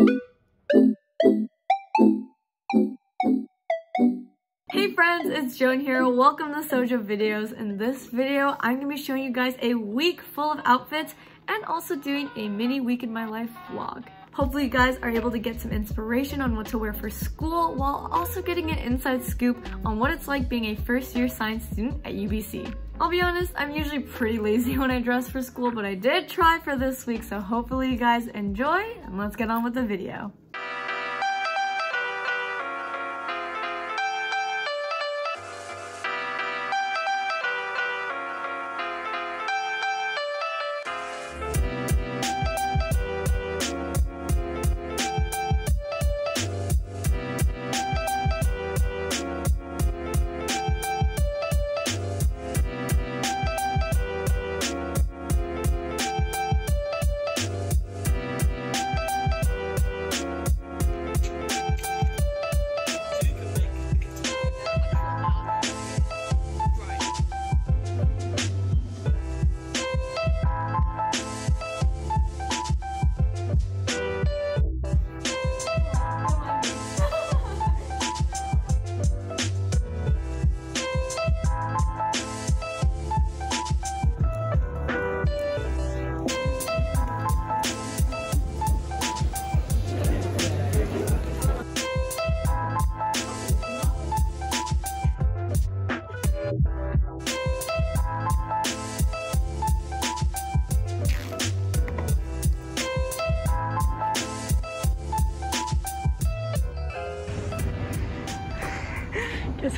Hey friends, it's Joan here. Welcome to Sojo Videos. In this video, I'm going to be showing you guys a week full of outfits and also doing a mini week in my life vlog. Hopefully you guys are able to get some inspiration on what to wear for school while also getting an inside scoop on what it's like being a first year science student at UBC. I'll be honest, I'm usually pretty lazy when I dress for school, but I did try for this week, so hopefully you guys enjoy, and let's get on with the video.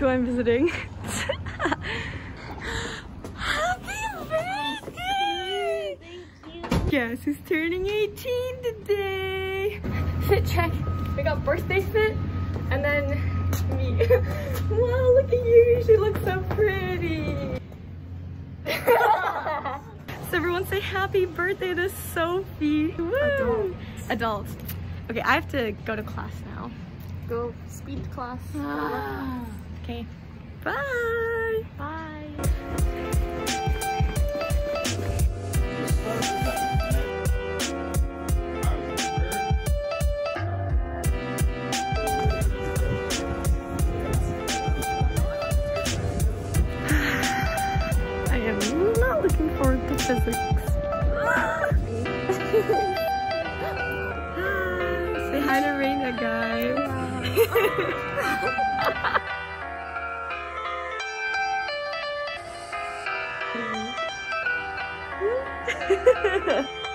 Who I'm visiting? Happy birthday! Guess who's turning 18 today? Fit check. We got birthday fit and then me. wow, look at you. She looks so pretty. so everyone say happy birthday to Sophie. Woo! Adults. Adults. Okay, I have to go to class now. Go speed class. Ah. Okay. Bye. Bye. Woo!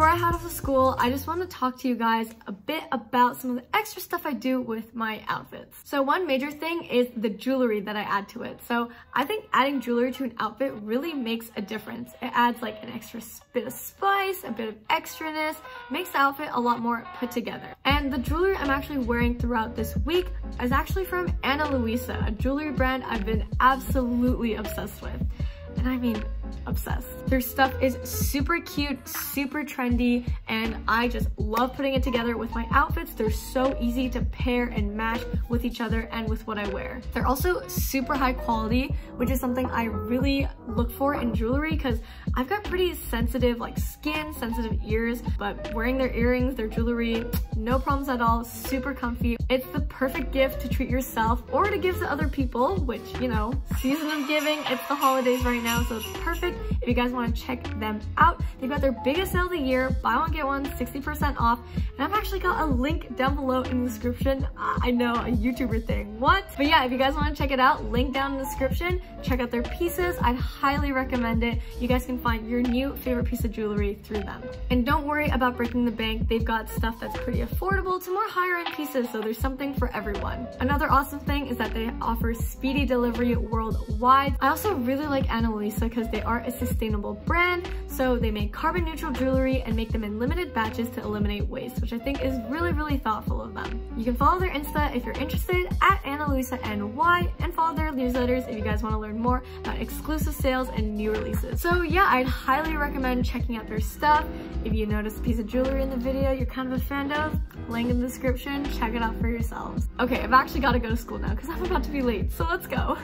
before I head off to school, I just want to talk to you guys a bit about some of the extra stuff I do with my outfits. So one major thing is the jewelry that I add to it. So I think adding jewelry to an outfit really makes a difference. It adds like an extra bit of spice, a bit of extraness, makes the outfit a lot more put together. And the jewelry I'm actually wearing throughout this week is actually from Ana Luisa, a jewelry brand I've been absolutely obsessed with. And I mean, obsessed. Their stuff is super cute, super trendy, and I just love putting it together with my outfits. They're so easy to pair and match with each other and with what I wear. They're also super high quality, which is something I really look for in jewelry because I've got pretty sensitive like skin, sensitive ears, but wearing their earrings, their jewelry, no problems at all, super comfy. It's the perfect gift to treat yourself or to give to other people, which, you know, season of giving, it's the holidays right now, so it's perfect perfect if you guys want to check them out. They've got their biggest sale of the year, buy one get one, 60% off. And I've actually got a link down below in the description. I know, a YouTuber thing, what? But yeah, if you guys want to check it out, link down in the description. Check out their pieces. I'd highly recommend it. You guys can find your new favorite piece of jewelry through them. And don't worry about breaking the bank. They've got stuff that's pretty affordable to more higher end pieces, so there's something for everyone. Another awesome thing is that they offer speedy delivery worldwide. I also really like Ana Luisa because they are a sustainable brand, so they make carbon neutral jewelry and make them in limited batches to eliminate waste, which I think is really, really thoughtful of them. You can follow their Insta if you're interested at Ana Luisa NY and follow their newsletters if you guys want to learn more about exclusive sales and new releases. So yeah, I'd highly recommend checking out their stuff. If you notice a piece of jewelry in the video you're kind of a fan of, link in the description, check it out for yourselves. Okay, I've actually got to go to school now because I'm about to be late, so let's go.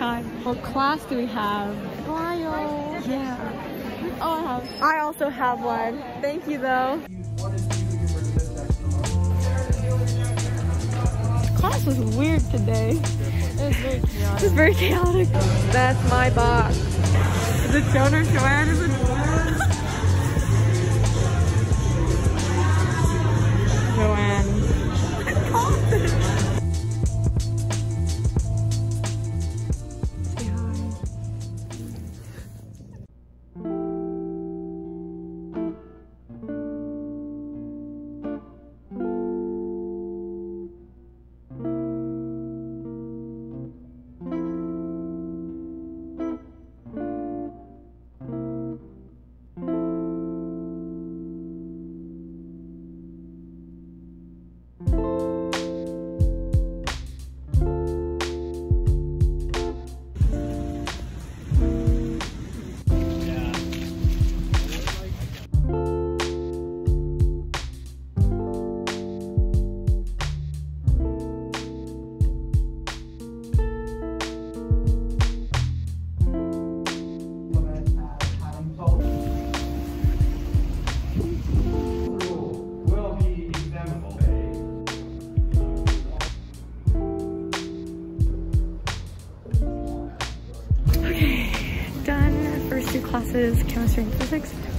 Time. What class do we have? Bio. Yeah. Oh, I have. I also have one. Thank you though. Class was weird today. It's very It chaotic. was very chaotic. That's my box. Is it Joan or?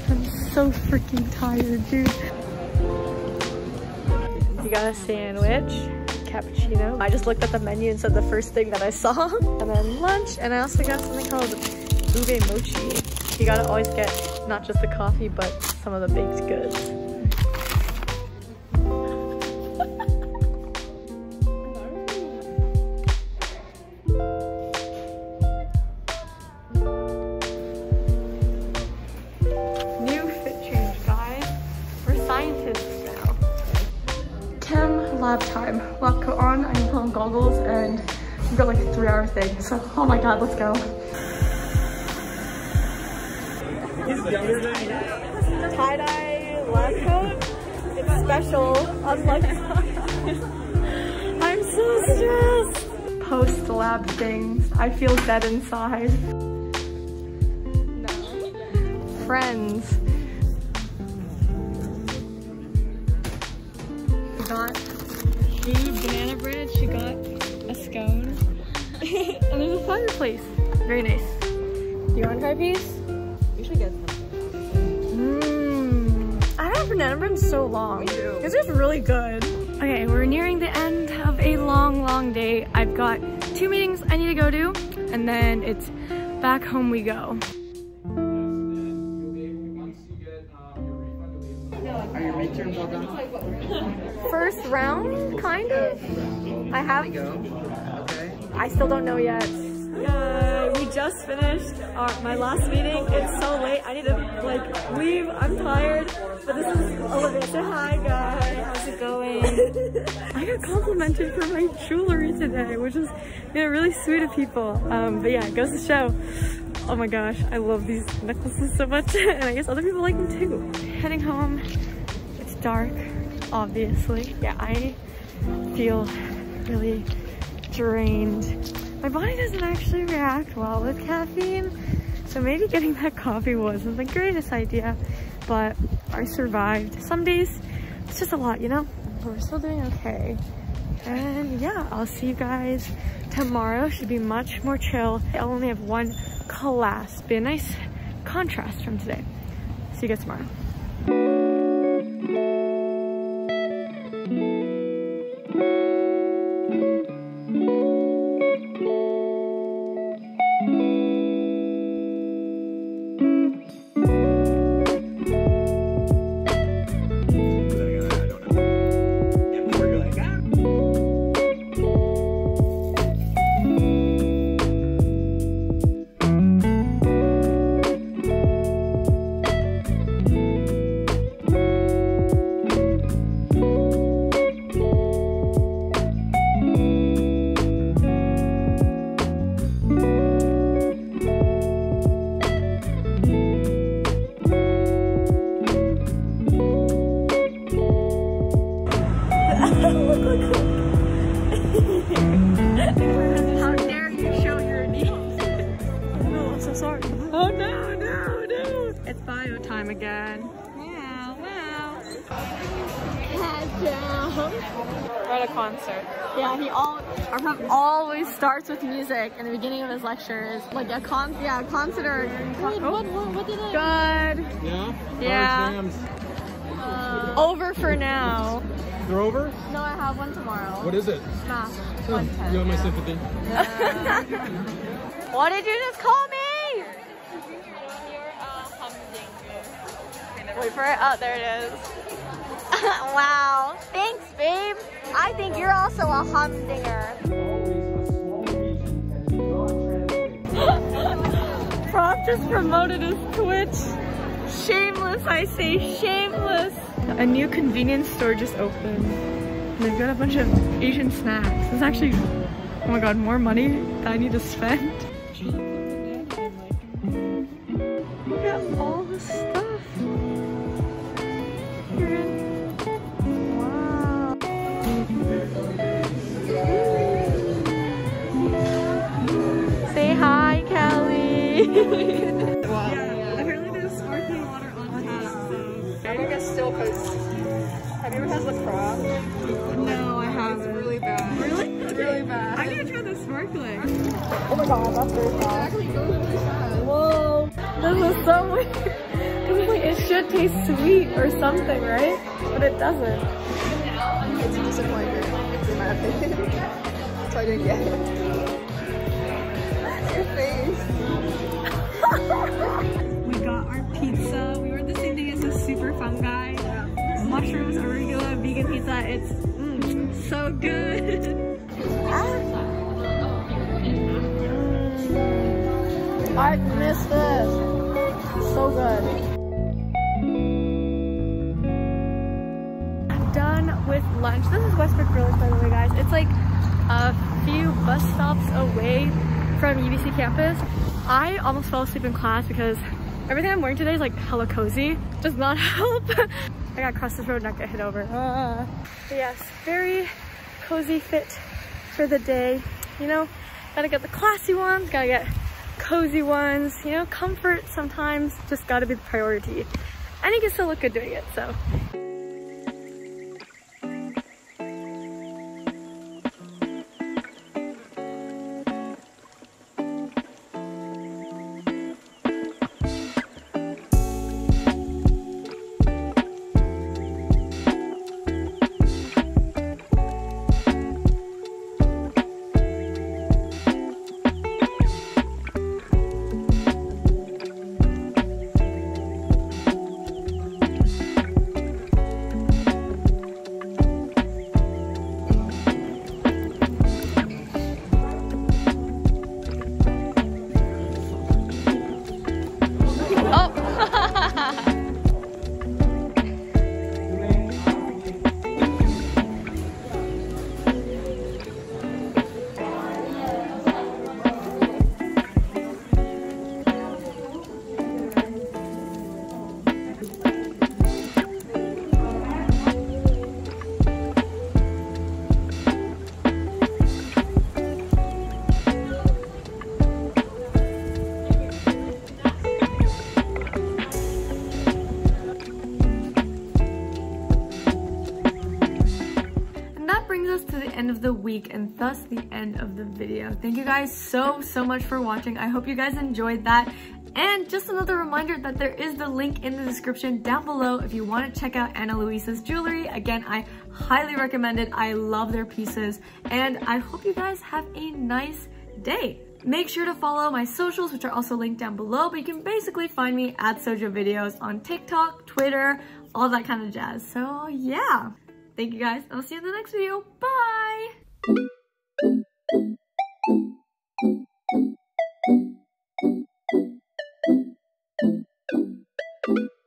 I'm so freaking tired, dude. You got a sandwich, cappuccino. I just looked at the menu and said the first thing that I saw. And then lunch, and I also got something called ube mochi. You gotta always get not just the coffee, but some of the baked goods. So, oh my god, let's go. Tie-dye lab coat. It's special, oh unlike I'm so stressed. Post lab things. I feel dead inside. Friends. We got banana bread. She got fireplace. Very nice. Do you want to try a piece? You should get some. Mmm. I haven't had banana bread in so long. too. This is really good. Okay, we're nearing the end of a long, long day. I've got two meetings I need to go to, and then it's back home we go. Are your midterms all done? First round, kind of. I have. Okay. I still don't know yet. Just finished our, my last meeting. It's so late. I need to like leave. I'm tired. But this is Olivia. Say hi, guys. How's it going? I got complimented for my jewelry today, which is you know, really sweet of people. Um, but yeah, it goes to show Oh my gosh, I love these necklaces so much. and I guess other people like them too. Heading home. It's dark, obviously. Yeah, I feel really drained. My body doesn't actually react well with caffeine. So maybe getting that coffee wasn't the greatest idea, but I survived. Some days it's just a lot, you know? But we're still doing okay. And yeah, I'll see you guys tomorrow. Should be much more chill. I'll only have one class. Be a nice contrast from today. See you guys tomorrow. Our always starts with music in the beginning of his lectures. Like a con yeah, a concert or Wait, what, what, what did I? good. Yeah? Yeah. Uh, over for now. they're over? No, I have one tomorrow. What is it? Math. Oh, you have my sympathy. What did you just call me? Wait for it. Oh, there it is. wow. Thanks, babe. I think you're also a humdinger. Prof just promoted his Twitch. Shameless, I say shameless. A new convenience store just opened. And they've got a bunch of Asian snacks. There's actually, oh my god, more money that I need to spend. Kelly. Apparently there's sparkling water on. I think it's still. Have you ever had LaCroix? No, I have. It's really bad. Really? really bad. I'm gonna try the sparkling. oh my god, that's very fast. Whoa. This is so weird. It should taste sweet or something, right? But it doesn't. It's a disappointment, in my opinion. I didn't get it. Your face. It's mm, so good. I missed this. So good. I'm done with lunch. This is Wesbrook Village, by the way, guys. It's like a few bus stops away from UBC campus. I almost fell asleep in class because everything I'm wearing today is like hella cozy. Does not help. I gotta cross this road, not get hit over. Ah. Yes, very cozy fit for the day. You know, gotta get the classy ones, gotta get cozy ones. You know, comfort sometimes just gotta be the priority. And you can still look good doing it, so. Week and thus the end of the video. Thank you guys so, so much for watching. I hope you guys enjoyed that. And just another reminder that there is the link in the description down below if you want to check out Ana Luisa's jewelry. Again, I highly recommend it. I love their pieces and I hope you guys have a nice day. Make sure to follow my socials, which are also linked down below, but you can basically find me at Sojo Videos on TikTok, Twitter, all that kind of jazz. So yeah, thank you guys. I'll see you in the next video. Bye! Thank you.